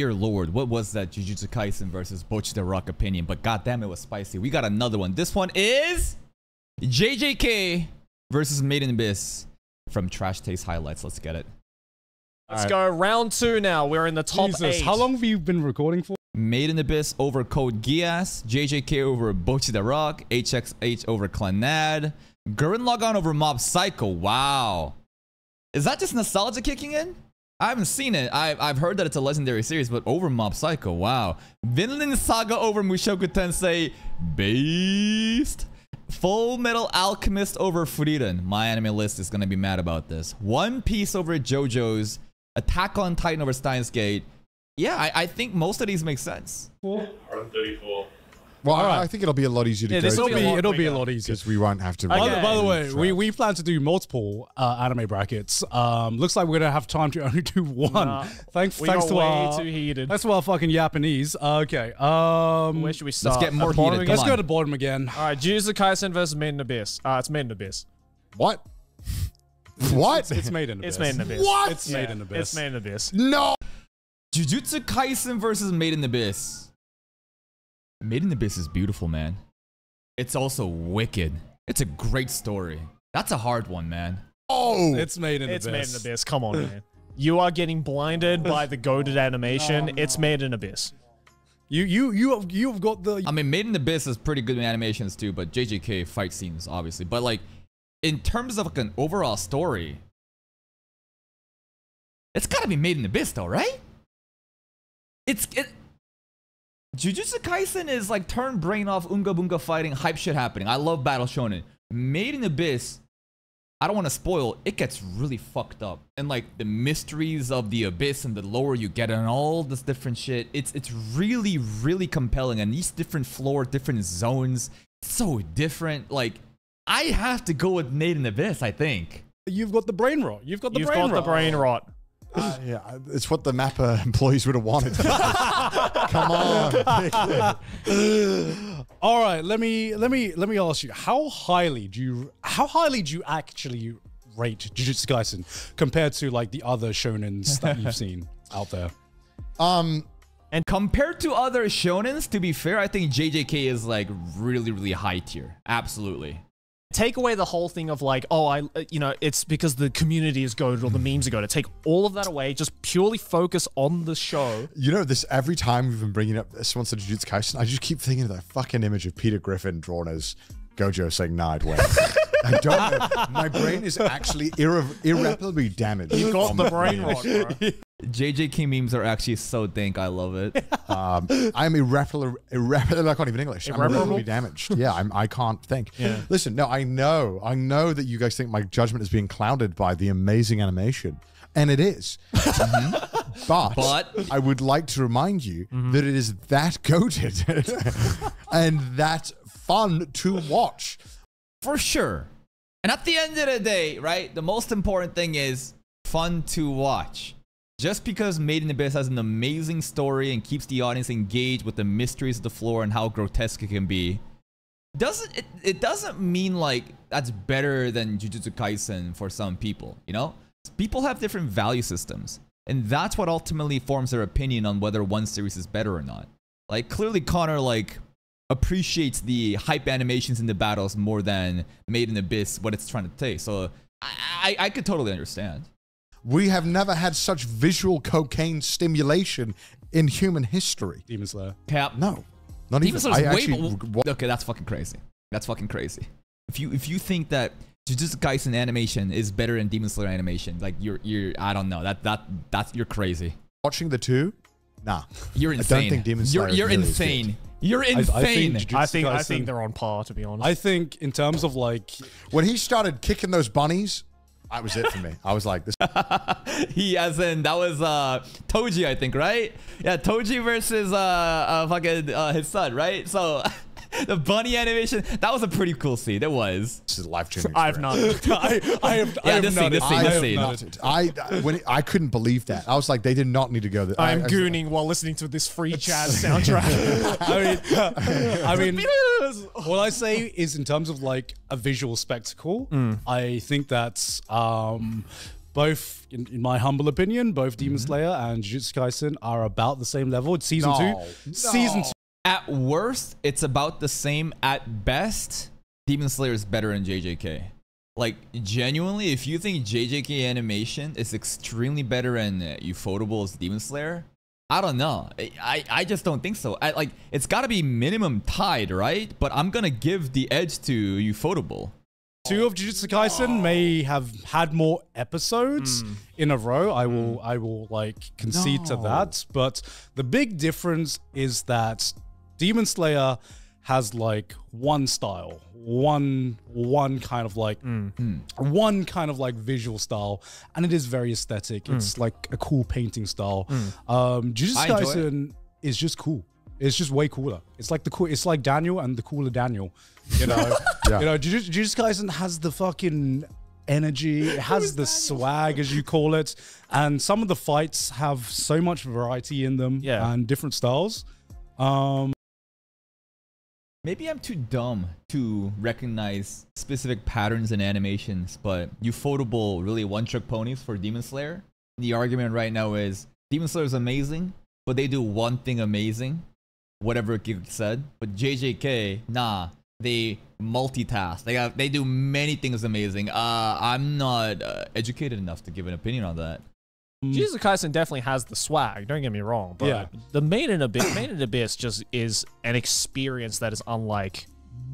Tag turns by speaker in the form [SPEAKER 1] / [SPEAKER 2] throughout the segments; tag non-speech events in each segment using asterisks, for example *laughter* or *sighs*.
[SPEAKER 1] dear lord, what was that Jujutsu Kaisen versus Bocchi the Rock opinion? But goddamn, it was spicy. We got another one. This one is JJK versus Made in Abyss from Trash Taste Highlights. Let's get it.
[SPEAKER 2] Let's go round two now. We're in the top
[SPEAKER 3] Jesus,
[SPEAKER 2] eight.
[SPEAKER 3] how long have you been recording for?
[SPEAKER 1] Made in Abyss over Code Geass, JJK over Bocchi the Rock, HXH over Clannad, Gurren Lagann over Mob Psycho. Wow. Is that just nostalgia kicking in? I haven't seen it. I, I've heard that it's a legendary series, but over Mob Psycho, wow. Vinland Saga over Mushoku Tensei, Beast. Full Metal Alchemist over Frieren. My anime list is gonna be mad about this. One Piece over JoJo's. Attack on Titan over Steins Gate. Yeah, I, I think most of these make sense.
[SPEAKER 4] 134.
[SPEAKER 5] Well, I-
[SPEAKER 3] Alright.
[SPEAKER 5] I think it'll be a lot easier to
[SPEAKER 2] Yeah,
[SPEAKER 5] go
[SPEAKER 3] It'll
[SPEAKER 2] be
[SPEAKER 3] be
[SPEAKER 2] a lot
[SPEAKER 3] it'll be a lot easier.
[SPEAKER 5] because we won't have to.
[SPEAKER 3] By,
[SPEAKER 2] Okay.
[SPEAKER 3] the, by the way, we, we plan to do multiple uh, anime brackets. Um, looks like we're gonna have time to *laughs* only do one.
[SPEAKER 2] Nah,
[SPEAKER 3] thanks,
[SPEAKER 2] we
[SPEAKER 3] thanks
[SPEAKER 2] got
[SPEAKER 3] to
[SPEAKER 2] way
[SPEAKER 3] our
[SPEAKER 2] too heated.
[SPEAKER 3] thanks to our fucking Japanese. Okay, um,
[SPEAKER 2] Where should we start?
[SPEAKER 1] Let's get more
[SPEAKER 2] At
[SPEAKER 1] heated.
[SPEAKER 2] again?
[SPEAKER 3] let's
[SPEAKER 1] Come
[SPEAKER 3] go
[SPEAKER 1] on.
[SPEAKER 3] to bottom again.
[SPEAKER 2] All right, Jujutsu Kaisen versus Made in Abyss. Uh, it's Made in Abyss.
[SPEAKER 5] what? what?
[SPEAKER 3] It's made in
[SPEAKER 2] It's
[SPEAKER 3] abyss.
[SPEAKER 2] Made in Abyss.
[SPEAKER 5] What?
[SPEAKER 3] It's made in abyss.
[SPEAKER 2] It's Made in Abyss.
[SPEAKER 5] no.
[SPEAKER 1] Jujutsu Kaisen versus Made in Abyss. Made in Abyss is beautiful, man. It's also wicked. It's a great story. That's a hard one, man.
[SPEAKER 5] Oh.
[SPEAKER 3] It's made in
[SPEAKER 2] It's
[SPEAKER 3] abyss.
[SPEAKER 2] Made in Abyss. Come on, *laughs* man. You are getting blinded by the goaded animation. It's Made in Abyss.
[SPEAKER 3] You you you have you have got the
[SPEAKER 1] I mean, Made in the Abyss is pretty good in animations too, but JJK fight scenes, obviously. But like, in terms of like an overall story, it's gotta be Made in Abyss, though, right? It's it. Jujutsu Kaisen is like turn brain off, unga bunga fighting, hype shit happening. I love Battle Shonen. Made in Abyss, I don't want to spoil. It gets really fucked up, and like the mysteries of the abyss and the lower you get, and all this different shit. It's it's really really compelling, and these different floor, different zones, so different. Like I have to go with Made in Abyss. I think.
[SPEAKER 3] you've got the brain rot. You've got the
[SPEAKER 2] You've
[SPEAKER 3] brain
[SPEAKER 2] got
[SPEAKER 3] rot.
[SPEAKER 2] the brain rot.
[SPEAKER 5] Uh, yeah, it's what the Mappa *laughs* employees would have wanted. *laughs* Come on. *laughs*
[SPEAKER 3] All right, let me let me let me ask you: How highly do you how highly do you actually rate Jujutsu Kaisen compared to like the other shonens that you've seen out there?
[SPEAKER 5] Um,
[SPEAKER 1] And compared to other shonens, to be fair, I think JJK is like really really high tier. Absolutely.
[SPEAKER 2] Take away the whole thing of like, oh, I, uh, you know, it's because the community is goaded or the memes are goaded. Take all of that away. Just purely focus on the show.
[SPEAKER 5] you know, this every time we've been bringing up this someone said Jujutsu Kaisen, I just keep thinking of that fucking image of Peter Griffin drawn as Gojo saying, "Nah, it went." I don't know. My brain is actually irre- irreparably damaged.
[SPEAKER 2] You got the brain rot, *laughs* bro.
[SPEAKER 1] JJK memes are actually so dank. I love it. *laughs*
[SPEAKER 5] Um, I'm irreparably, irreparably, I can't even English. I'm
[SPEAKER 2] Irreparable?
[SPEAKER 5] irreparably damaged. Yeah, I'm, I can't think.
[SPEAKER 2] Yeah.
[SPEAKER 5] Listen, no, I know, I know that you guys think my judgment is being clouded by the amazing animation, and it is. *laughs* But,
[SPEAKER 1] But-
[SPEAKER 5] I would like to remind you that it is that goated *laughs* and that fun to watch.
[SPEAKER 1] For sure. And at the end of the day, right, the most important thing is fun to watch. Just because Made in Abyss has an amazing story and keeps the audience engaged with the mysteries of the floor and how grotesque it can be, doesn't it, it doesn't mean like that's better than Jujutsu Kaisen for some people, you know? People have different value systems. And that's what ultimately forms their opinion on whether one series is better or not. Like clearly Connor like appreciates the hype animations in the battles more than Made in Abyss what it's trying to say. So I, I, I could totally understand.
[SPEAKER 5] We have never had such visual cocaine stimulation in human history.
[SPEAKER 3] Demon Slayer.
[SPEAKER 1] Cap.
[SPEAKER 5] No, not
[SPEAKER 1] Demon
[SPEAKER 5] even.
[SPEAKER 1] Slayer's
[SPEAKER 5] I
[SPEAKER 1] way
[SPEAKER 5] actually,
[SPEAKER 1] more- Okay, that's fucking crazy. That's fucking crazy. If you if you think that Jujutsu Kaisen animation is better than Demon Slayer animation, like you're you're I don't know that that that's you're crazy.
[SPEAKER 5] watching the two, nah.
[SPEAKER 1] You're insane.
[SPEAKER 5] I don't think Demon
[SPEAKER 1] you're you're
[SPEAKER 5] really is
[SPEAKER 1] insane. You're
[SPEAKER 3] I
[SPEAKER 1] insane.
[SPEAKER 3] think
[SPEAKER 2] I think I think they're on par, to be honest.
[SPEAKER 3] I think in terms of like
[SPEAKER 5] When he started kicking those bunnies, that was it for me. I was like, this. *laughs*
[SPEAKER 1] he as in that was uh Toji I think right yeah Toji versus uh, uh fucking uh, his son right so *laughs* the bunny animation that was a pretty cool scene it was
[SPEAKER 5] This is life changing.
[SPEAKER 2] I've not. *laughs*
[SPEAKER 3] I, I have I have
[SPEAKER 1] this scene,
[SPEAKER 3] not-
[SPEAKER 1] this scene,
[SPEAKER 3] I
[SPEAKER 1] this
[SPEAKER 3] have
[SPEAKER 1] scene.
[SPEAKER 3] not-
[SPEAKER 5] I I- when it, I couldn't believe that. I was like, they did not need to go. There.
[SPEAKER 2] I'm
[SPEAKER 5] I, I-
[SPEAKER 2] gooning while listening to this free jazz *laughs* soundtrack.
[SPEAKER 3] I mean, I mean, *laughs* what I say is in terms of like a visual spectacle, I think that's um, both, in, in my humble opinion, both Demon
[SPEAKER 1] Mm-hmm.
[SPEAKER 3] Slayer and Jujutsu Kaisen are about the same level. It's season
[SPEAKER 5] No.
[SPEAKER 3] two. Season two.
[SPEAKER 1] At worst, it's about the same. At best, Demon Slayer is better than JJK. Like genuinely, if you think JJK animation is extremely better than uh, Ufotable's Demon Slayer, I don't know. I I, I just don't think so. I, like it's got to be minimum tied, right? But I'm gonna give the edge to Ufotable.
[SPEAKER 3] Two of Jujutsu Kaisen may have had more episodes in a row. I will, I will like concede to that. But the big difference is that Demon Slayer has like one style, one, one kind of like, one kind of like visual style, and it is very aesthetic. It's like a cool painting style. Um, Jujutsu
[SPEAKER 1] I enjoy it.
[SPEAKER 3] Kaisen is just cool. It's just way cooler. It's like the cool. It's like Daniel and the cooler Daniel. You know, *laughs*
[SPEAKER 5] Yeah.
[SPEAKER 3] you know. Jujutsu Jujutsu Kaisen has the fucking energy. It has the swag, as you call it, and some of the fights have so much variety in them.
[SPEAKER 2] Yeah.
[SPEAKER 3] and different styles. Um,
[SPEAKER 1] Maybe I'm too dumb to recognize specific patterns and animations, but you Ufotable really one trick ponies for Demon Slayer. The argument right now is Demon Slayer is amazing, but they do one thing amazing, whatever Gig said. But JJK, nah, they multitask. They have, they do many things amazing. Uh, I'm not uh, educated enough to give an opinion on that.
[SPEAKER 2] Jujutsu Kaisen definitely has the swag. Don't get me wrong, but
[SPEAKER 3] Yeah.
[SPEAKER 2] the Made in Abyss, Made in Abyss just is an experience that is unlike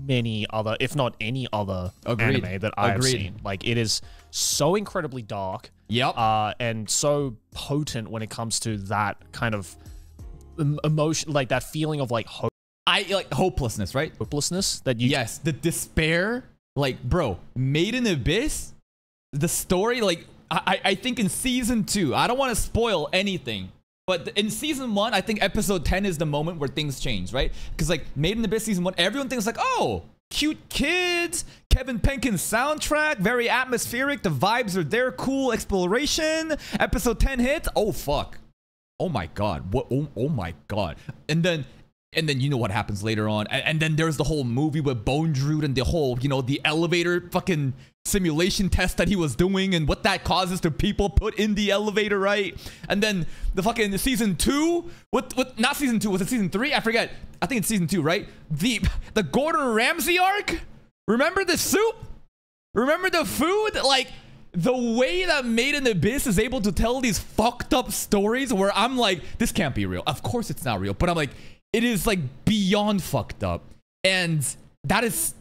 [SPEAKER 2] many other, if not any other
[SPEAKER 1] Agreed.
[SPEAKER 2] anime that I have
[SPEAKER 1] Agreed.
[SPEAKER 2] seen. Like it is so incredibly dark,
[SPEAKER 1] Yep.
[SPEAKER 2] uh, and so potent when it comes to that kind of emotion, like that feeling of like hope-
[SPEAKER 1] I like hopelessness, right?
[SPEAKER 2] hopelessness that you
[SPEAKER 1] yes, the despair. Like, bro, Made in Abyss, the story, like, I, I think in season two, I don't want to spoil anything, but in season one, I think episode 10 is the moment where things change, right? Because, like, Made in the Abyss season one, everyone thinks, like, oh, cute kids, Kevin Penkin's soundtrack, very atmospheric, the vibes are there, cool exploration. Episode 10 hits, oh, fuck. Oh my god. What oh, oh my god. And then and then you know what happens later on. And, and then there's the whole movie with Bondrewd and the whole, you know, the elevator fucking simulation test that he was doing and what that causes to people put in the elevator, right? And then the fucking season two, what what not season two, was it season three? I forget. I think it's season two, right? The the Gordon Ramsay arc? Remember the soup? Remember the food? Like the way that Made in Abyss is able to tell these fucked up stories where I'm like, this can't be real. Of course it's not real, but I'm like, it is like beyond fucked up. And that is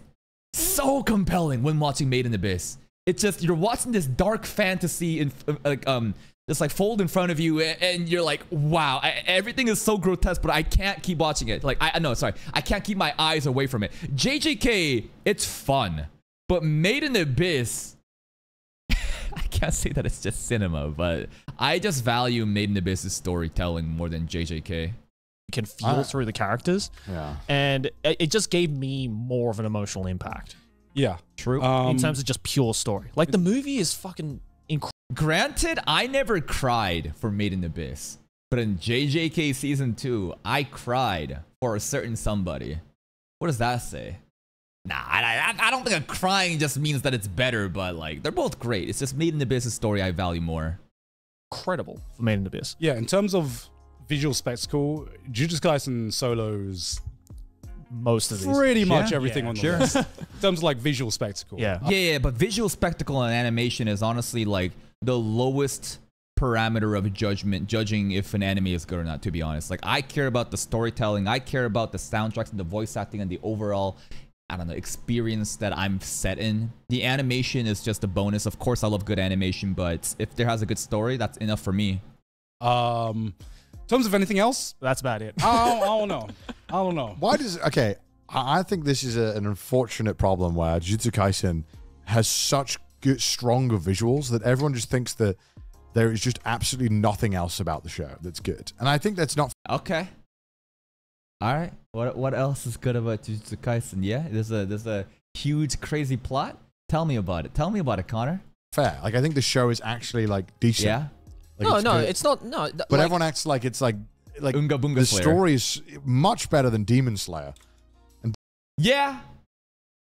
[SPEAKER 1] so compelling when watching Made in Abyss. It's just you're watching this dark fantasy in like um just like fold in front of you and you're like wow I, everything is so grotesque but i can't keep watching it. Like i no sorry. I can't keep my eyes away from it. Jjk it's fun but made in abyss *laughs* i can't say that it's just cinema but i just value made in abyss's storytelling more than jjk
[SPEAKER 2] can feel
[SPEAKER 5] Ah.
[SPEAKER 2] through the characters,
[SPEAKER 5] Yeah.
[SPEAKER 2] and it, it just gave me more of an emotional impact
[SPEAKER 3] yeah,
[SPEAKER 1] true
[SPEAKER 3] um,
[SPEAKER 2] in terms of just pure story. Like the movie is fucking incredible.
[SPEAKER 1] Granted, I never cried for Made in Abyss, but in JJK season two, I cried for a certain somebody. What does that say? Nah, I, I, I don't think a crying just means that it's better, but like they're both great. It's just Made in Abyss' story I value more.
[SPEAKER 2] incredible for Made in Abyss.
[SPEAKER 3] yeah. In terms of visual spectacle, Jujutsu Kaisen solos
[SPEAKER 2] Most of these.
[SPEAKER 3] pretty much
[SPEAKER 1] Yeah.
[SPEAKER 3] everything
[SPEAKER 2] Yeah,
[SPEAKER 3] on the
[SPEAKER 1] sure.
[SPEAKER 3] list. *laughs* In terms of like visual spectacle,
[SPEAKER 2] Yeah.
[SPEAKER 1] Yeah, yeah, but visual spectacle and animation is honestly like the lowest parameter of judgment, judging if an anime is good or not, to be honest. Like, I care about the storytelling, I care about the soundtracks and the voice acting and the overall, I don't know, experience that I'm set in. The animation is just a bonus. Of course, I love good animation, but if there has a good story, that's enough for me.
[SPEAKER 3] Um, in terms of anything else,
[SPEAKER 2] That's about it.
[SPEAKER 3] I don't, I don't know. I don't know.
[SPEAKER 5] Why does okay? I I think this is a, an unfortunate problem where Jujutsu Kaisen has such good, stronger visuals that everyone just thinks that there is just absolutely nothing else about the show that's good, and I think that's not
[SPEAKER 1] Okay. All right. What what else is good about Jujutsu Kaisen? Yeah, there's a there's a huge crazy plot. Tell me about it. Tell me about it, Connor.
[SPEAKER 5] fair. Like I think the show is actually like decent.
[SPEAKER 1] Yeah.
[SPEAKER 5] Like,
[SPEAKER 2] no,
[SPEAKER 5] it's
[SPEAKER 2] no,
[SPEAKER 5] good.
[SPEAKER 2] it's not. No, th-
[SPEAKER 5] But
[SPEAKER 2] like,
[SPEAKER 5] everyone acts like it's like like
[SPEAKER 1] Unga Bunga
[SPEAKER 5] the
[SPEAKER 1] Slayer.
[SPEAKER 5] story is much better than Demon Slayer.
[SPEAKER 1] And Yeah.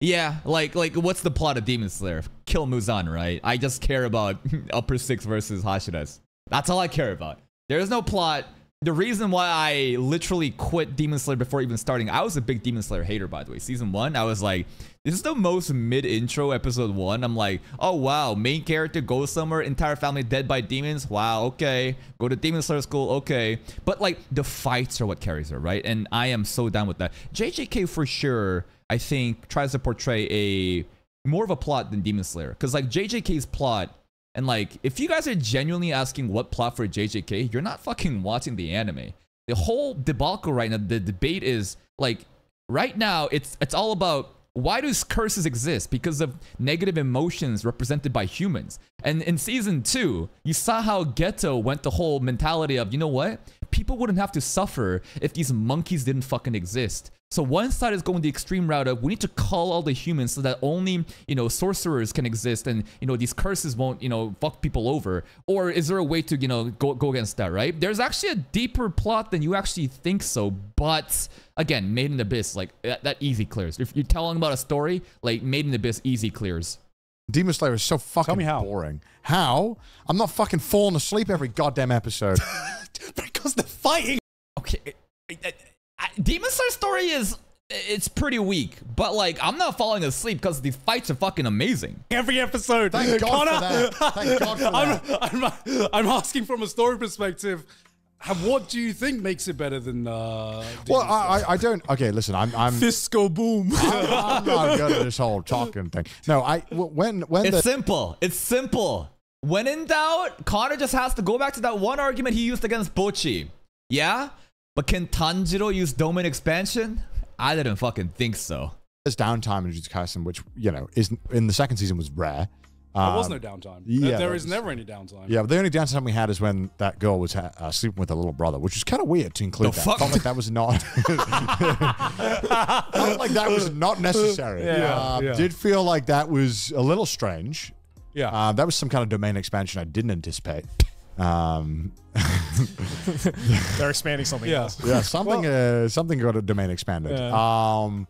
[SPEAKER 1] Yeah, like like what's the plot of Demon Slayer? Kill Muzan, right? I just care about *laughs* Upper Six versus Hashiras. That's all I care about. There's no plot. The reason why I literally quit Demon Slayer before even starting, I was a big Demon Slayer hater, by the way. Season one, I was like, this is the most mid intro episode one. I'm like, oh wow, main character goes somewhere, entire family dead by demons. Wow, okay. Go to Demon Slayer school, okay. But like the fights are what carries her, right? And I am so down with that. JJK for sure, I think, tries to portray a more of a plot than Demon Slayer. Because like JJK's plot and like, if you guys are genuinely asking what plot for JJK, you're not fucking watching the anime. The whole debacle right now, the debate is like, right now, it's it's all about why do curses exist? Because of negative emotions represented by humans. And in season two, you saw how Geto went the whole mentality of, you know what? People wouldn't have to suffer if these monkeys didn't fucking exist. So one side is going the extreme route of we need to call all the humans so that only you know sorcerers can exist and you know these curses won't you know fuck people over. Or is there a way to you know go go against that? Right? There's actually a deeper plot than you actually think so. But again, Made in Abyss like that, that easy clears. If you're telling about a story, like Made in Abyss easy clears.
[SPEAKER 5] Demon Slayer is so fucking
[SPEAKER 3] me how.
[SPEAKER 5] boring. How? I'm not fucking falling asleep every goddamn episode. *laughs*
[SPEAKER 3] because they're fighting.
[SPEAKER 1] Demon Slayer story is it's pretty weak, but like I'm not falling asleep because these fights are fucking amazing.
[SPEAKER 3] every episode.
[SPEAKER 5] Thank God for that. Thank God for
[SPEAKER 3] I'm, I'm, I'm asking from a story perspective. What do you think makes it better than? Uh,
[SPEAKER 5] well, I, I, I don't. Okay, listen. I'm, I'm,
[SPEAKER 2] Fisco boom.
[SPEAKER 5] I'm not good at this whole talking thing. No, I when when
[SPEAKER 1] It's
[SPEAKER 5] the
[SPEAKER 1] simple. It's simple. When in doubt, Connor just has to go back to that one argument he used against Bocchi. Yeah? But can Tanjiro use domain expansion? I didn't fucking think so.
[SPEAKER 5] there's downtime in Jujutsu Kaisen, which you know is in the second season was rare.
[SPEAKER 3] there was
[SPEAKER 5] Um,
[SPEAKER 3] no downtime.
[SPEAKER 5] yeah,
[SPEAKER 3] there
[SPEAKER 5] that
[SPEAKER 3] is
[SPEAKER 5] was-
[SPEAKER 3] never any downtime.
[SPEAKER 5] Yeah, but the only downtime we had is when that girl was ha- uh, sleeping with her little brother, which is kind of weird to include
[SPEAKER 1] The
[SPEAKER 5] that.
[SPEAKER 1] fuck?
[SPEAKER 5] Felt like that was not. *laughs* felt like that was not necessary.
[SPEAKER 3] Yeah,
[SPEAKER 5] Uh,
[SPEAKER 3] yeah.
[SPEAKER 5] Did feel like that was a little strange.
[SPEAKER 3] Yeah.
[SPEAKER 5] Uh, that was some kind of domain expansion I didn't anticipate. Um,
[SPEAKER 2] They're expanding something
[SPEAKER 3] Yeah.
[SPEAKER 2] else. *laughs*
[SPEAKER 5] yeah, something uh, something got a domain expanded.
[SPEAKER 3] Yeah.
[SPEAKER 5] Um,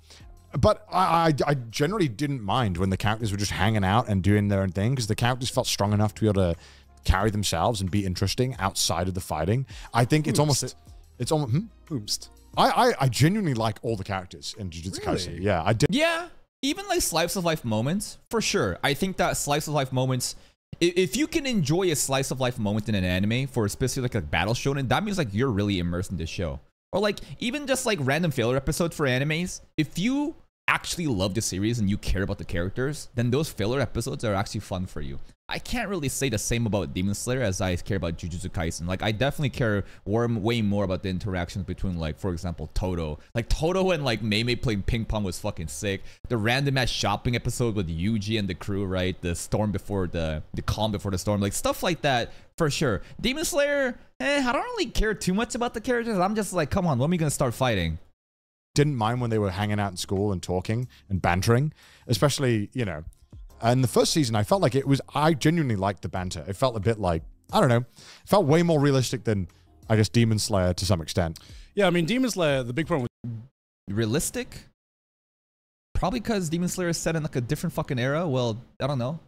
[SPEAKER 5] but I, I I generally didn't mind when the characters were just hanging out and doing their own thing because the characters felt strong enough to be able to carry themselves and be interesting outside of the fighting. I think it's almost it's almost. Hmm?
[SPEAKER 3] Boomst.
[SPEAKER 5] I, I I genuinely like all the characters in Jujutsu Kaisen. Yeah, I did.
[SPEAKER 1] Yeah, even like slice of life moments, for sure. I think that slice of life moments, i- if you can enjoy a slice of life moment in an anime for especially like a battle shonen, that means like you're really immersed in the show. Or like even just like random filler episodes for animes. If you actually love the series and you care about the characters, then those filler episodes are actually fun for you. I can't really say the same about Demon Slayer as I care about Jujutsu Kaisen. Like I definitely care way more about the interactions between like for example Todo. Like Todo and like Mei Mei playing ping pong was fucking sick. The random ass shopping episode with Yuji and the crew, right? The storm before the the calm before the storm, like stuff like that for sure. Demon Slayer, eh, I don't really care too much about the characters. I'm just like, come on, when are we gonna start fighting?
[SPEAKER 5] Didn't mind when they were hanging out in school and talking and bantering, especially, you know, in the first season, I felt like it was, I genuinely liked the banter. It felt a bit like, I don't know, it felt way more realistic than, I guess, Demon Slayer to some extent.
[SPEAKER 3] Yeah, I mean, Demon Slayer. The big problem with
[SPEAKER 1] realistic? Probably because Demon Slayer is set in like a different fucking era. Well, I don't know.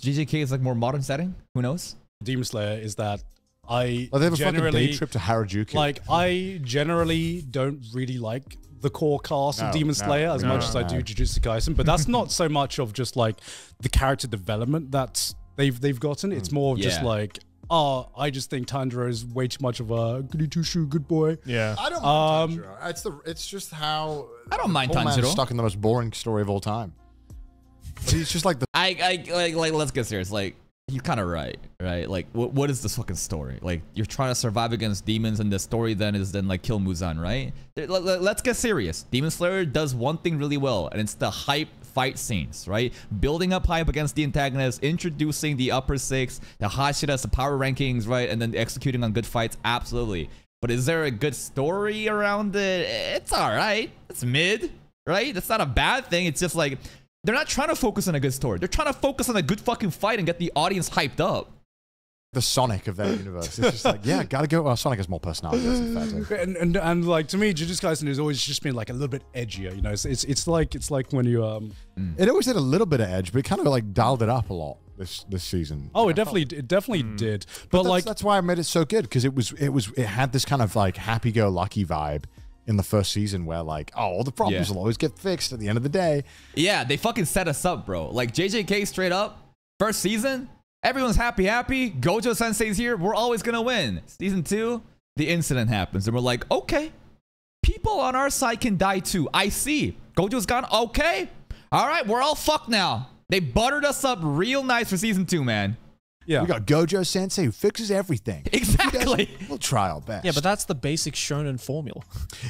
[SPEAKER 1] JJK is like more modern setting. Who knows?
[SPEAKER 3] Demon Slayer is that I
[SPEAKER 5] Like, they have a fucking day trip to Harajuku.
[SPEAKER 3] like I generally don't really like the core cast
[SPEAKER 5] No,
[SPEAKER 3] of Demon
[SPEAKER 5] no,
[SPEAKER 3] Slayer as
[SPEAKER 5] no,
[SPEAKER 3] much as I do. Jujutsu Kaisen, but that's not so much of just like the character development that's they've they've gotten. It's mm. more of just like, oh, I just think Tanjiro is way too much of a goody two shoe good boy.
[SPEAKER 2] Yeah.
[SPEAKER 5] I don't
[SPEAKER 3] mind um,
[SPEAKER 5] Tanjiro. It's, the, it's just how.
[SPEAKER 1] I don't mind
[SPEAKER 5] Poor man's
[SPEAKER 1] Tanjiro.
[SPEAKER 5] stuck in the most boring story of all time. But he's just like the.
[SPEAKER 1] I, I like, like, let's get serious. Like, he's kind of right, right? Like, what, what is this fucking story? Like, you're trying to survive against demons, and the story then is then like kill Muzan, right? Let, let, let's get serious. Demon Slayer does one thing really well, and it's the hype fight scenes, right? Building up hype against the antagonist, introducing the upper six, the Hashiras, the power rankings, right? And then executing on good fights, absolutely. But is there a good story around it? It's all right. It's mid, right? That's not a bad thing. It's just like they're not trying to focus on a good story. They're trying to focus on a good fucking fight and get the audience hyped up.
[SPEAKER 5] the Sonic of that universe. It's just like, yeah, *laughs* gotta go. Well, Sonic has more personality. That's fair too.
[SPEAKER 3] And, and and like to me, Jujutsu Kaisen has always just been like a little bit edgier. You know, it's it's, it's like it's like when you um.
[SPEAKER 5] It always had a little bit of edge, but it kind of like dialed it up a lot this this season.
[SPEAKER 3] Oh, it definitely it definitely did. But,
[SPEAKER 5] that's,
[SPEAKER 3] like
[SPEAKER 5] that's why I made it so good because it was it was it had this kind of like happy go lucky vibe in the first season where like oh all the problems
[SPEAKER 1] Yeah.
[SPEAKER 5] will always get fixed at the end of the day.
[SPEAKER 1] Yeah, they fucking set us up, bro. Like JJK straight up, first season, everyone's happy, happy. Gojo Sensei's here. We're always gonna win. Season two, the incident happens, and we're like, okay, people on our side can die too. I see. Gojo's gone. Okay, all right, we're all fucked now. They buttered us up real nice for season two, man.
[SPEAKER 3] Yeah,
[SPEAKER 5] We got Gojo Sensei who fixes everything.
[SPEAKER 1] Exactly.
[SPEAKER 5] We'll try our best.
[SPEAKER 2] Yeah, but that's the basic shonen formula.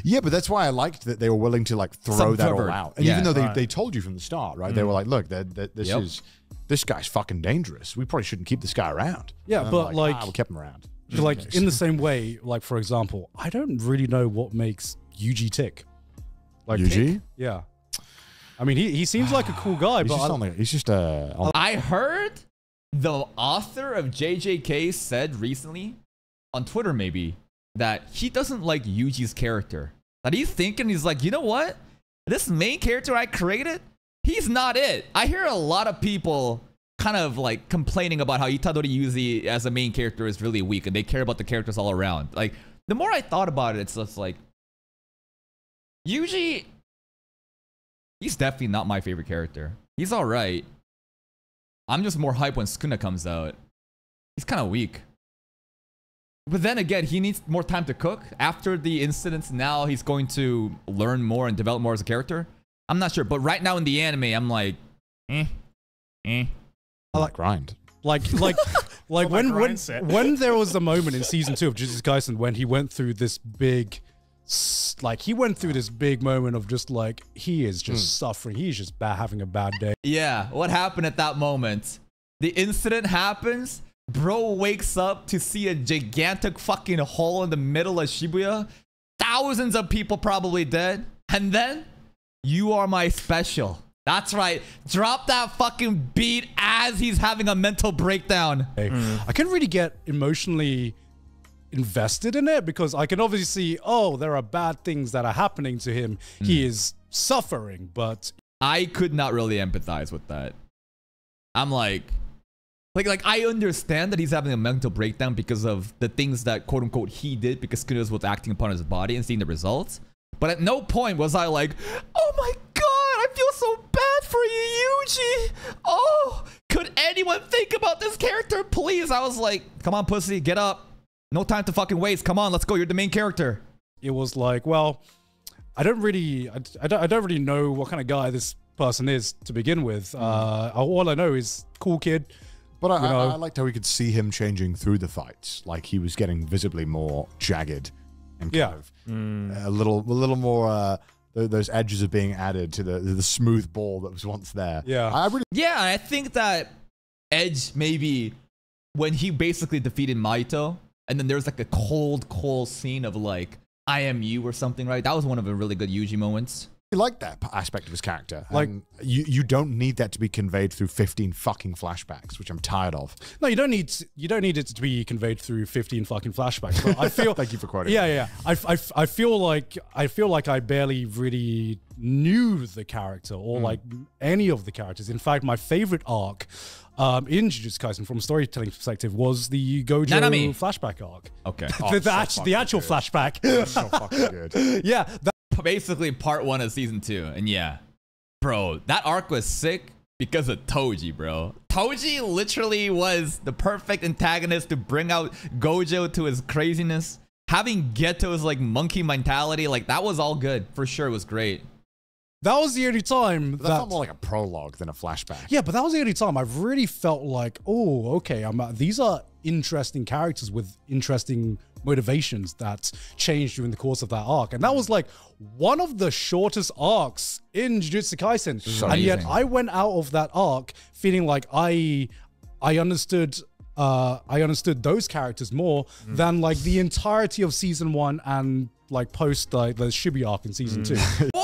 [SPEAKER 5] Yeah, but that's why I liked that they were willing to like throw that all out. And
[SPEAKER 1] Yeah.
[SPEAKER 5] even though they,
[SPEAKER 2] Right.
[SPEAKER 5] they told you from the start, right? They were like, look, that that this
[SPEAKER 1] Yep.
[SPEAKER 5] is this guy's fucking dangerous. We probably shouldn't keep this guy around.
[SPEAKER 3] Yeah,
[SPEAKER 5] And
[SPEAKER 3] but, like-
[SPEAKER 5] ah, we kept him around.
[SPEAKER 3] like in the same way, like for example, I don't really know what makes Yuji tick. Like
[SPEAKER 5] Yuji?
[SPEAKER 3] yeah. I mean, he, he seems like a cool guy, *sighs*
[SPEAKER 5] He's
[SPEAKER 3] but
[SPEAKER 5] just,
[SPEAKER 3] I-
[SPEAKER 5] on he's just uh,
[SPEAKER 1] I heard the author of JJK said recently on Twitter, maybe, that he doesn't like Yuji's character. That he's thinking, he's like, you know what? This main character I created, he's not it. I hear a lot of people kind of like complaining about how Itadori Yuji as a main character is really weak and they care about the characters all around. Like, the more I thought about it, it's just like, Yuji, he's definitely not my favorite character. He's alright. I'm just more hype when Sukuna comes out. He's kind of weak. But then again, he needs more time to cook. After the incidents, now he's going to learn more and develop more as a character. I'm not sure. But right now in the anime, I'm like, eh, eh.
[SPEAKER 5] I like grind.
[SPEAKER 3] like like *laughs* like when when
[SPEAKER 2] set.
[SPEAKER 3] when there was a moment in season two of Jujutsu Kaisen when he went through this big s- like he went through this big moment of just like he is just hmm. suffering he's just ba- having a bad day
[SPEAKER 1] Yeah, what happened at that moment? The incident happens. Bro wakes up to see a gigantic fucking hole in the middle of Shibuya. Thousands of people probably dead. And then, you are my special. That's right. Drop that fucking beat as he's having a mental breakdown. Hmm.
[SPEAKER 3] I couldn't really get emotionally invested in it because I can obviously see oh there are bad things that are happening to him he hmm. is suffering but
[SPEAKER 1] I could not really empathize with that. I'm like, like, like I understand that he's having a mental breakdown because of the things that quote unquote he did because Kudos was acting upon his body and seeing the results. But at no point was I like, oh my god, I feel so bad for you, Yuji. Oh, could anyone think about this character, please? I was like, come on, pussy, get up. No time to fucking waste. Come on, let's go. You're the main character.
[SPEAKER 3] it was like well I don't really I, I don't I don't really know what kind of guy this person is to begin with uh all I know is cool kid
[SPEAKER 5] But I,
[SPEAKER 3] You know-
[SPEAKER 5] I, I liked how we could see him changing through the fights. Like he was getting visibly more jagged and kind
[SPEAKER 3] Yeah.
[SPEAKER 5] of a little, a little more. Uh, those edges are being added to the the smooth ball that was once there.
[SPEAKER 3] Yeah.
[SPEAKER 5] I really
[SPEAKER 1] Yeah, I think that Edge maybe when he basically defeated Mahito, and then there's like a cold, cold scene of like I am you or something, right? That was one of the really good Yuji moments.
[SPEAKER 5] like that aspect of his character.
[SPEAKER 3] Like-
[SPEAKER 5] And you, you don't need that to be conveyed through 15 fucking flashbacks, which I'm tired of.
[SPEAKER 3] No, you don't need you don't need it to be conveyed through 15 fucking flashbacks. But I *laughs* feel
[SPEAKER 5] Thank you for quoting.
[SPEAKER 3] Yeah, yeah. I, I, I feel like I feel like I barely really knew the character or hmm. like any of the characters. In fact, my favorite arc um, in Jujutsu Kaisen from a storytelling perspective was the Gojo
[SPEAKER 1] Nanami.
[SPEAKER 3] flashback arc.
[SPEAKER 1] Okay. *laughs*
[SPEAKER 3] the, the, act- the actual flashback.
[SPEAKER 5] so fucking good. *laughs*
[SPEAKER 3] yeah, that,
[SPEAKER 1] basically part one of season two. And yeah, bro, that arc was sick because of Toji, bro. Toji literally was the perfect antagonist to bring out Gojo to his craziness. Having Geto's like monkey mentality, like that was all good. For sure, it was great.
[SPEAKER 3] That was the only time
[SPEAKER 5] That,
[SPEAKER 3] that
[SPEAKER 5] felt more like a prologue than a flashback.
[SPEAKER 3] Yeah, but that was the only time I've really felt like, oh, okay, I'm, uh, these are interesting characters with interesting motivations that changed during the course of that arc. And that was like one of the shortest arcs in Jujutsu Kaisen.
[SPEAKER 1] So
[SPEAKER 3] and yet. I went out of that arc feeling like I I understood uh I understood those characters more than like the entirety of season 1 and like post like the Shibuya arc in season 2.
[SPEAKER 1] Well, *laughs*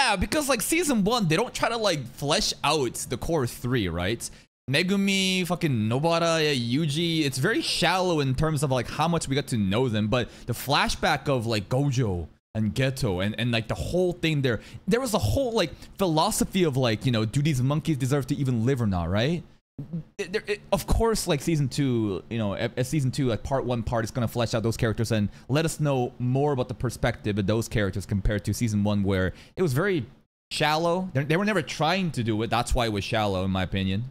[SPEAKER 1] yeah, because like season one, they don't try to like flesh out the core three, right? Megumi, fucking Nobara, Yuji, it's very shallow in terms of like how much we got to know them. But the flashback of like Gojo and Geto and, and like the whole thing there, there was a whole like philosophy of like, you know, do these monkeys deserve to even live or not, right? It- it- of course, like season two, you know, a- a season two, like part one part is gonna flesh out those characters and let us know more about the perspective of those characters compared to season one, where it was very shallow. They, they were never trying to do it. That's why it was shallow, in my opinion.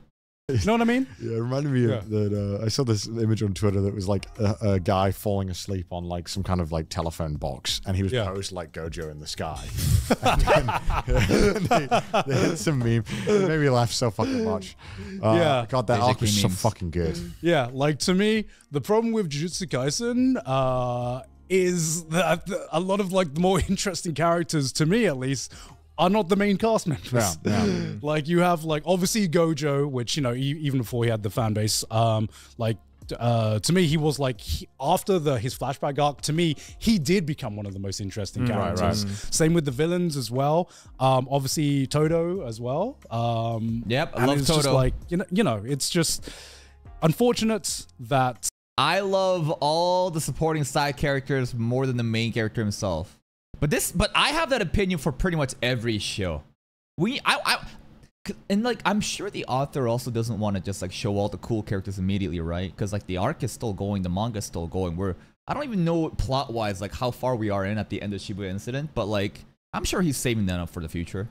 [SPEAKER 3] You know what I mean? *laughs*
[SPEAKER 5] Yeah, it reminded me of that. Uh, I saw this image on Twitter that was like a, a guy falling asleep on like some kind of like telephone box, and he was
[SPEAKER 3] Yeah.
[SPEAKER 5] posed like Gojo in the sky. *laughs* and then, *laughs* they, they had some meme. It made me laugh so fucking much. Uh,
[SPEAKER 3] Yeah.
[SPEAKER 5] God, that
[SPEAKER 1] JJK
[SPEAKER 5] arc was so fucking good.
[SPEAKER 3] Yeah, like to me, the problem with Jujutsu Kaisen uh, is that a lot of like the more interesting characters, to me at least, are not the main cast members.
[SPEAKER 5] Yeah, yeah. *gasps*
[SPEAKER 3] like you have like obviously Gojo, which you know e- even before he had the fan base, um, like. Uh, to me, he was like he, after the his flashback arc. To me, he did become one of the most interesting characters. Same with the villains as well. Um, obviously Todo as well. Um,
[SPEAKER 1] Yep, I love
[SPEAKER 3] it's just
[SPEAKER 1] Todo.
[SPEAKER 3] like you know, you know, it's just unfortunate that
[SPEAKER 1] I love all the supporting side characters more than the main character himself. But this, but I have that opinion for pretty much every show. We, I, I, and like I'm sure the author also doesn't want to just like show all the cool characters immediately, right? Because like the arc is still going, the manga is still going. We're, I don't even know plot wise like how far we are in at the end of Shibuya Incident, but like I'm sure he's saving that up for the future.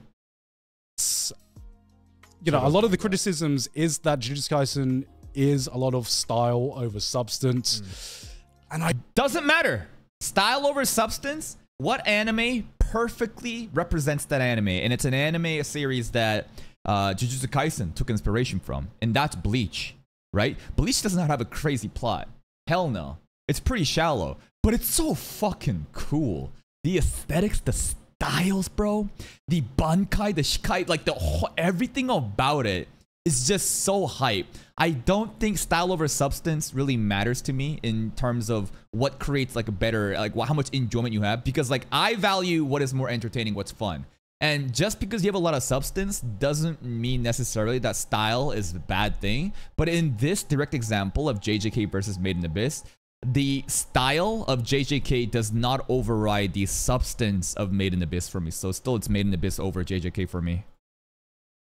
[SPEAKER 3] you know, a lot of the criticisms is that Jujutsu Kaisen is a lot of style over substance. Mm. And I
[SPEAKER 1] Doesn't matter. Style over substance. What anime perfectly represents that anime? And it's an anime a series that uh, Jujutsu Kaisen took inspiration from, and that's Bleach, right? Bleach does not have a crazy plot. Hell no. It's pretty shallow, but it's so fucking cool. The aesthetics, the styles, bro. The bankai, the shikai, like the whole, everything about it is just so hype. I don't think style over substance really matters to me in terms of what creates like a better like how much enjoyment you have because like I value what is more entertaining, what's fun. And just because you have a lot of substance doesn't mean necessarily that style is a bad thing. But in this direct example of JJK versus Made in Abyss, the style of JJK does not override the substance of Made in Abyss for me. So still it's Made in Abyss over JJK for me.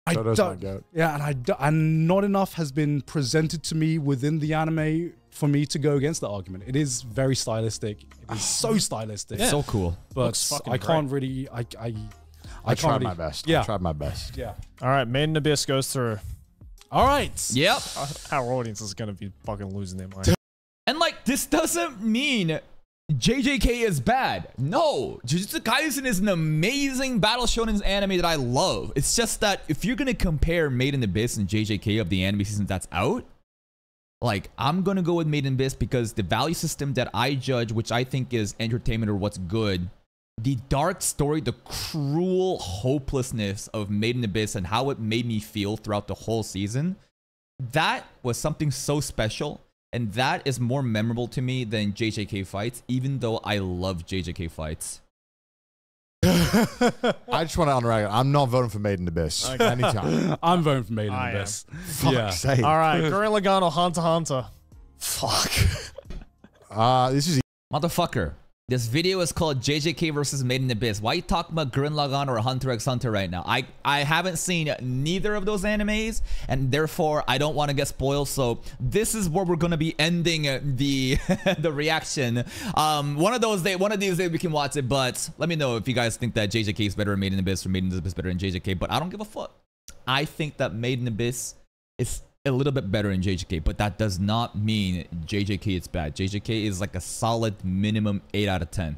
[SPEAKER 3] I
[SPEAKER 5] Todo's
[SPEAKER 3] don't,
[SPEAKER 5] goat.
[SPEAKER 3] yeah, and I do, and not enough has been presented to me within the anime for me to go against the argument. It is very stylistic. It is so *sighs* stylistic.
[SPEAKER 1] It's so cool.
[SPEAKER 3] but I can't really. I I I,
[SPEAKER 5] I tried
[SPEAKER 3] really-
[SPEAKER 5] my best.
[SPEAKER 3] Yeah,
[SPEAKER 5] I tried my best.
[SPEAKER 3] yeah.
[SPEAKER 2] All right, Made in Abyss goes through.
[SPEAKER 3] All right.
[SPEAKER 1] Yep.
[SPEAKER 2] Our audience is going to be fucking losing their mind.
[SPEAKER 1] And like, this doesn't mean JJK is bad. No, Jujutsu Kaisen is an amazing battle shonen anime that I love. It's just that if you're gonna compare Made in Abyss and JJK of the anime season that's out, like I'm gonna go with Made in Abyss because the value system that I judge, which I think is entertainment or what's good, the dark story, the cruel hopelessness of Made in Abyss and how it made me feel throughout the whole season, that was something so special. And that is more memorable to me than JJK fights, even though I love JJK fights. *laughs*
[SPEAKER 5] I just want to unravel. I'm not voting for Maiden in Abyss anytime. *laughs*
[SPEAKER 3] I'm voting for Made in
[SPEAKER 2] I am.
[SPEAKER 3] Abyss.
[SPEAKER 5] Fuck's
[SPEAKER 3] Yeah.
[SPEAKER 5] sake.
[SPEAKER 2] All right, *laughs* Gurren Lagann or Hunter Hunter. Fuck.
[SPEAKER 5] Uh, this is
[SPEAKER 1] Motherfucker, this video is called JJK versus Made in Abyss. Why you talking about Gurren Lagann or Hunter x Hunter right now? I, I haven't seen neither of those animes, and therefore I don't want to get spoiled. So this is where we're gonna be ending the *laughs* the reaction. Um, one of those day, one of these days we can watch it. But let me know if you guys think that JJK is better than Made in Abyss or Made in Abyss better than JJK. But I don't give a fuck. I think that Made in Abyss is a little bit better in JJK, but that does not mean JJK is bad. JJK is like a solid minimum 8 out of 10.